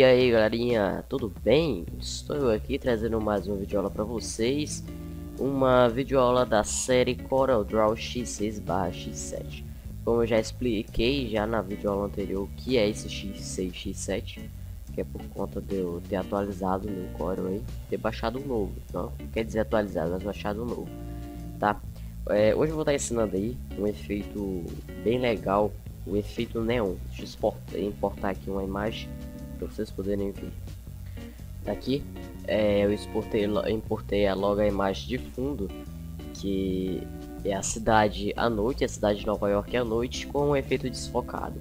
E aí galerinha, tudo bem? Estou aqui trazendo mais uma videoaula para vocês Uma videoaula da série Corel Draw X6 X7 Como eu já expliquei já na videoaula anterior o que é esse X6 X7 Que é por conta de eu ter atualizado meu Corel aí Ter baixado um novo, não quer dizer atualizado, mas baixado um novo Tá? É, hoje eu vou estar ensinando aí um efeito bem legal O efeito neon Deixa eu importar aqui uma imagem para vocês poderem ver. Daqui é, eu exportei, importei logo a imagem de fundo, que é a cidade à noite, a cidade de Nova York à noite, com um efeito desfocado.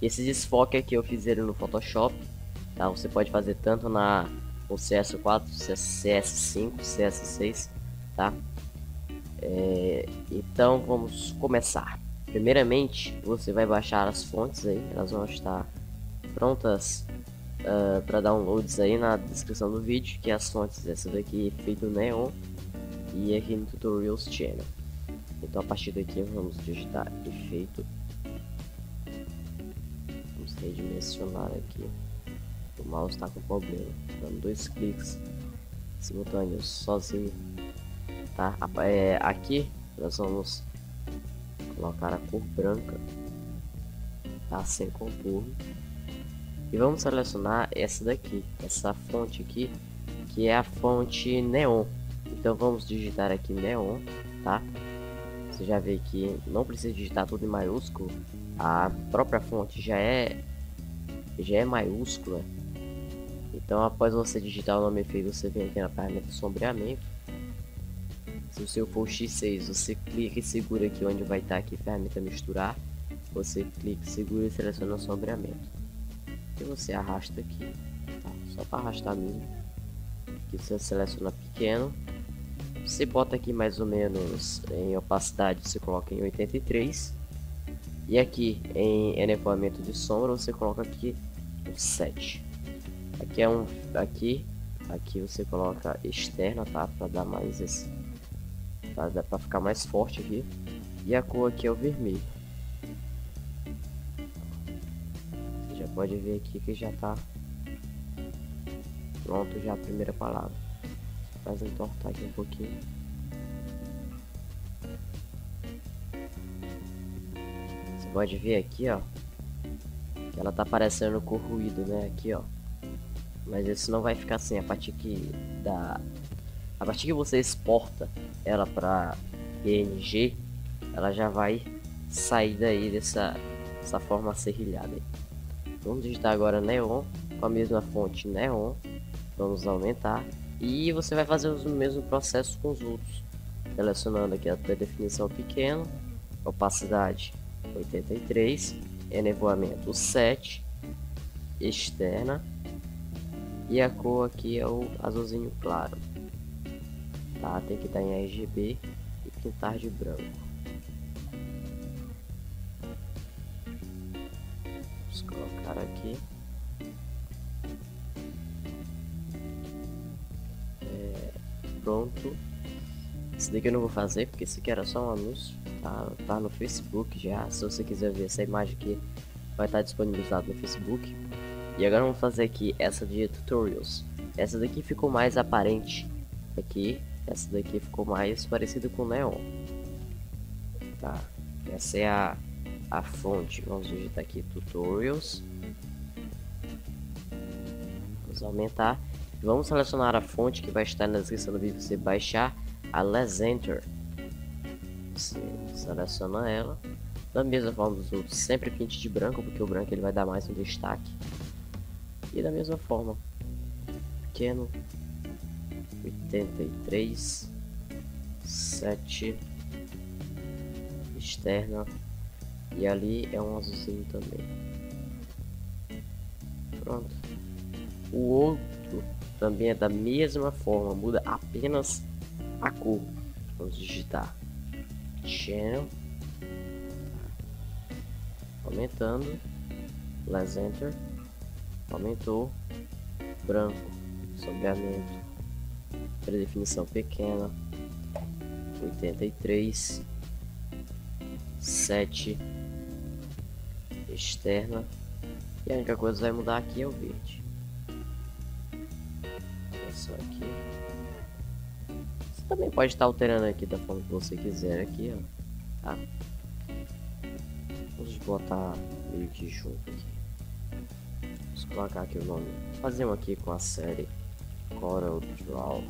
Esse desfoque aqui eu fiz ele no Photoshop, tá? Você pode fazer tanto na o CS4, CS5, CS6, tá? É, então vamos começar. Primeiramente, você vai baixar as fontes aí, elas vão estar prontas uh, ah, para downloads aí na descrição do vídeo, que é as fontes essa daqui feito Neon e aqui no Tutorials Channel. Então a partir daqui vamos digitar efeito. Vamos redimensionar aqui. O mouse está com problema, dando dois cliques simultâneos sozinho. Tá? É, aqui nós vamos colocar a cor branca, tá? Sem contorno. E vamos selecionar essa daqui, essa fonte aqui, que é a fonte neon. Então vamos digitar aqui neon, tá? Você já vê que não precisa digitar tudo em maiúsculo. A própria fonte já é já é maiúscula. Então após você digitar o nome feio, você vem aqui na ferramenta sombreamento. Se o seu for X6, você clica e segura aqui onde vai estar aqui ferramenta misturar. Você clica, segura e seleciona o sombreamento que você arrasta aqui, tá? Só para arrastar mesmo. Aqui você seleciona pequeno. Você bota aqui mais ou menos em opacidade, você coloca em 83. E aqui em elevamento de sombra, você coloca aqui um 7. Aqui é um aqui, aqui você coloca externa, tá? Para dar mais esse para ficar mais forte aqui. E a cor aqui é o vermelho. Pode ver aqui que já tá pronto já a primeira palavra. Faz entortar aqui um pouquinho. Você pode ver aqui, ó, que ela tá aparecendo com ruído, né, aqui, ó. Mas isso não vai ficar assim, a partir que da a partir que você exporta ela para PNG, ela já vai sair daí dessa, dessa forma serrilhada aí. Vamos digitar agora neon com a mesma fonte neon. Vamos aumentar. E você vai fazer o mesmo processo com os outros. Selecionando aqui a definição pequena, opacidade 83, enevoamento 7, externa e a cor aqui é o azulzinho claro. Tá? Tem que estar em RGB e pintar de branco. Aqui. É, pronto. Esse daqui eu não vou fazer, porque esse aqui era só um anúncio. Tá, tá no Facebook já. Se você quiser ver essa imagem aqui, vai estar disponibilizado no Facebook. E agora vamos fazer aqui essa de tutorials. Essa daqui ficou mais aparente aqui. Essa daqui ficou mais parecida com Neon. Tá. Essa é a, a fonte. Vamos digitar aqui tutorials vamos aumentar. Vamos selecionar a fonte que vai estar na descrição do vídeo. Você baixar a Let's Enter. Você seleciona ela. Da mesma forma dos outros, sempre pinte de branco, porque o branco ele vai dar mais um destaque. E da mesma forma, pequeno, 83, 7, externa, e ali é um azulzinho também. Pronto. O outro também é da mesma forma, muda apenas a cor. Vamos digitar. Channel, aumentando, let's enter, aumentou, branco, sombreamento, predefinição pequena, 83, 7, externa, e a única coisa que vai mudar aqui é o verde. Aqui. Você também pode estar alterando aqui da forma que você quiser aqui, ó. Tá? Vamos botar meio que junto aqui. Vamos colocar aqui o nome. Fazer um aqui com a série Coral Draw.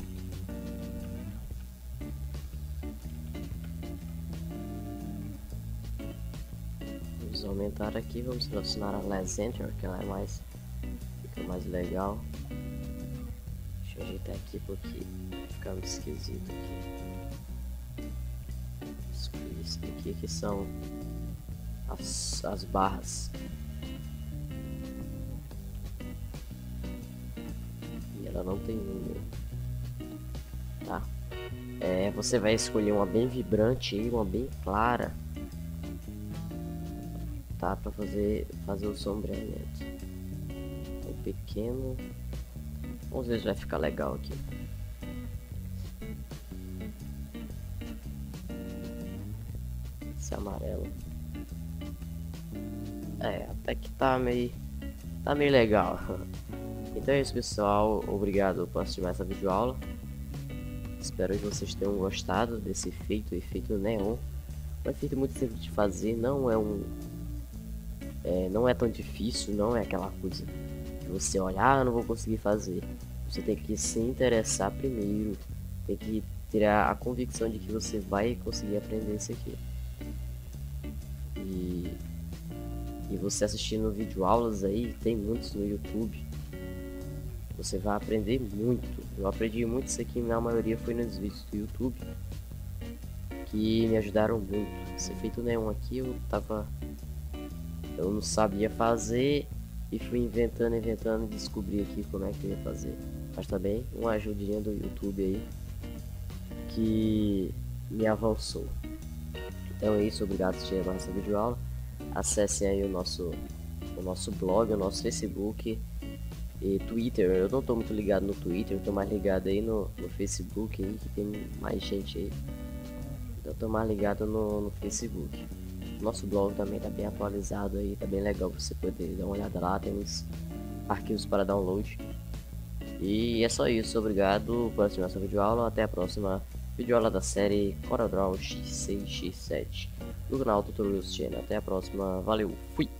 Vamos aumentar aqui, vamos selecionar a Lesenter, que ela é mais fica mais legal. Deixa eu ajeitar aqui porque fica muito esquisito aqui. Isso aqui que são as, as barras. E ela não tem número. Tá. É, você vai escolher uma bem vibrante e uma bem clara. Tá? Pra fazer, fazer o sombreamento. Um pequeno. Vamos ver se vai ficar legal aqui. Esse amarelo. É, até que tá meio. Tá meio legal. Então é isso pessoal, obrigado por assistir mais essa videoaula. Espero que vocês tenham gostado desse efeito, efeito neon. É um efeito muito simples de fazer, não é um. É, não é tão difícil, não é aquela coisa você olha, ah, não vou conseguir fazer. Você tem que se interessar primeiro, tem que ter a, convicção de que você vai conseguir aprender isso aqui. E, e você assistindo vídeo aulas aí, tem muitos no YouTube você vai aprender muito. Eu aprendi muito isso aqui, na maioria foi nos vídeos do YouTube que me ajudaram muito. Esse efeito nenhum aqui eu tava eu não sabia fazer e fui inventando, inventando descobri aqui como é que eu ia fazer. Mas também uma ajudinha do YouTube aí que me avançou. Então é isso, obrigado por assistir mais essa videoaula. Acessem aí o nosso, o nosso blog, o nosso Facebook e Twitter, eu não tô muito ligado no Twitter, eu tô mais ligado aí no, no Facebook aí, que tem mais gente aí. Então tô mais ligado no, no Facebook. Nosso blog também tá bem atualizado aí, tá bem legal você poder dar uma olhada lá, tem uns arquivos para download. E é só isso, obrigado por assistir nossa videoaula, até a próxima videoaula da série CorelDRAW X6 X7 no canal Tutorials Channel. Até a próxima, valeu, fui!